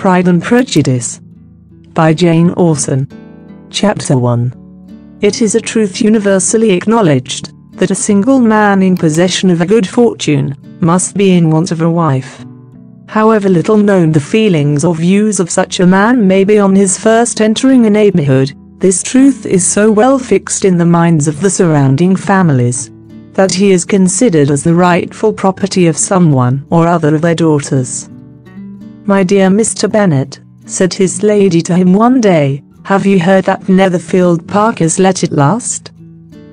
Pride and Prejudice. By Jane Austen. Chapter 1. It is a truth universally acknowledged that a single man in possession of a good fortune must be in want of a wife. However little known the feelings or views of such a man may be on his first entering a neighborhood, this truth is so well fixed in the minds of the surrounding families that he is considered as the rightful property of someone or other of their daughters. My dear Mr. Bennet, said his lady to him one day, have you heard that Netherfield Park has let it last?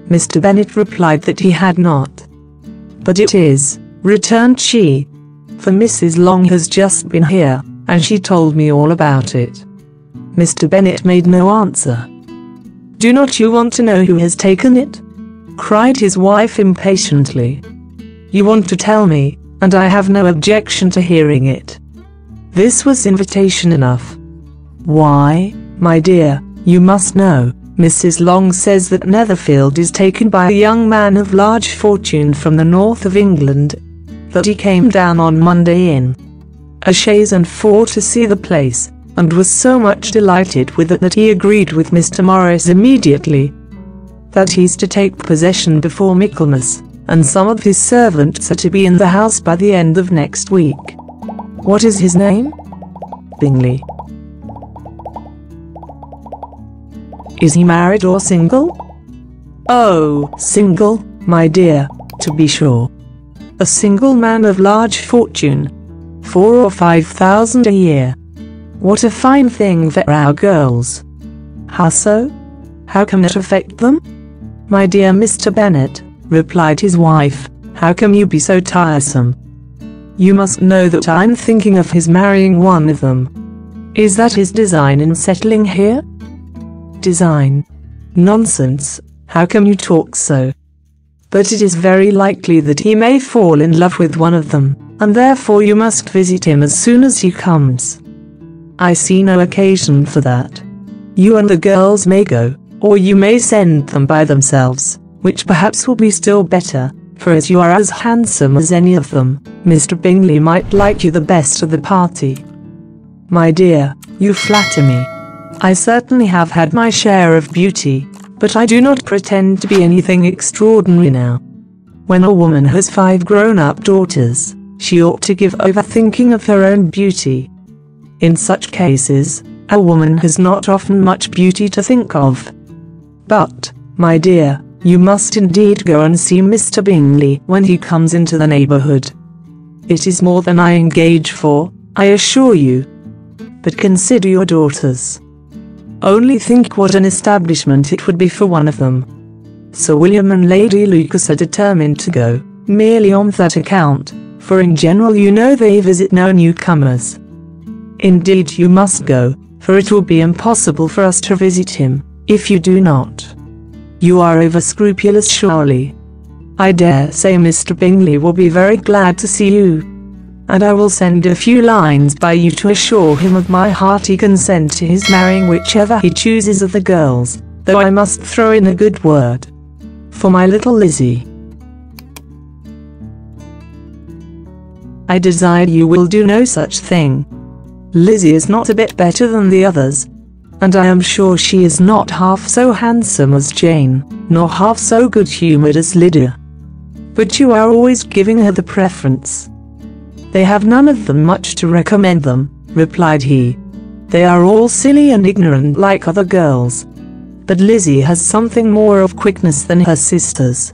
Mr. Bennet replied that he had not. But it is, returned she. For Mrs. Long has just been here, and she told me all about it. Mr. Bennet made no answer. Do not you want to know who has taken it? cried his wife impatiently. You want to tell me, and I have no objection to hearing it. This was invitation enough. Why, my dear, you must know, Mrs. Long says that Netherfield is taken by a young man of large fortune from the north of England, that he came down on Monday in a chaise and four to see the place, and was so much delighted with it that he agreed with Mr. Morris immediately, that he's to take possession before Michaelmas, and some of his servants are to be in the house by the end of next week. What is his name? Bingley. Is he married or single? Oh, single, my dear, to be sure. A single man of large fortune. Four or five thousand a year. What a fine thing for our girls. How so? How can it affect them? My dear Mr. Bennet, replied his wife, how can you be so tiresome? You must know that I'm thinking of his marrying one of them. Is that his design in settling here? Design? Nonsense, how can you talk so? But it is very likely that he may fall in love with one of them, and therefore you must visit him as soon as he comes. I see no occasion for that. You and the girls may go, or you may send them by themselves, which perhaps will be still better, for as you are as handsome as any of them, Mr. Bingley might like you the best of the party. My dear, you flatter me. I certainly have had my share of beauty, but I do not pretend to be anything extraordinary now. When a woman has five grown-up daughters, she ought to give over thinking of her own beauty. In such cases, a woman has not often much beauty to think of, but, my dear, you must indeed go and see Mr. Bingley when he comes into the neighborhood. It is more than I engage for, I assure you. But consider your daughters. Only think what an establishment it would be for one of them. Sir William and Lady Lucas are determined to go, merely on that account, for in general you know they visit no newcomers. Indeed you must go, for it will be impossible for us to visit him if you do not. You are over scrupulous surely. I dare say Mr. Bingley will be very glad to see you. And I will send a few lines by you to assure him of my hearty consent to his marrying whichever he chooses of the girls, though I must throw in a good word. For my little Lizzie. I desire you will do no such thing. Lizzie is not a bit better than the others, and I am sure she is not half so handsome as Jane, nor half so good-humoured as Lydia. But you are always giving her the preference. They have none of them much to recommend them, replied he. They are all silly and ignorant like other girls. But Lizzie has something more of quickness than her sisters.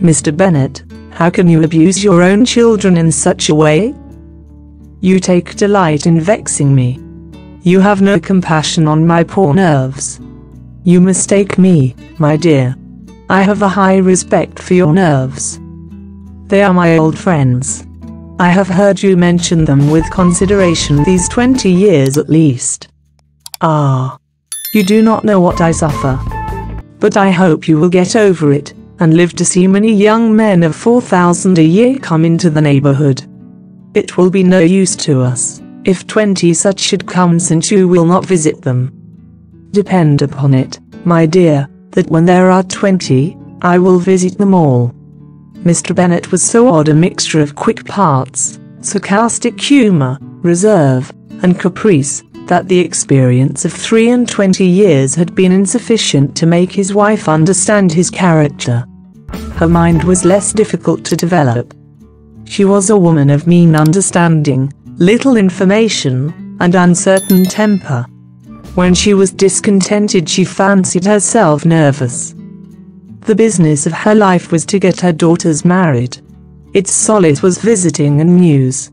Mr. Bennet, how can you abuse your own children in such a way? You take delight in vexing me. You have no compassion on my poor nerves. You mistake me, my dear. I have a high respect for your nerves. They are my old friends. I have heard you mention them with consideration these 20 years at least. Ah. You do not know what I suffer. But I hope you will get over it, and live to see many young men of 4,000 a year come into the neighborhood. It will be no use to us if twenty such should come since you will not visit them. Depend upon it, my dear, that when there are twenty, I will visit them all. Mr. Bennet was so odd a mixture of quick parts, sarcastic humour, reserve, and caprice, that the experience of three and twenty years had been insufficient to make his wife understand his character. Her mind was less difficult to develop. She was a woman of mean understanding, little information, and uncertain temper. When she was discontented she fancied herself nervous. The business of her life was to get her daughters married. Its solace was visiting and news.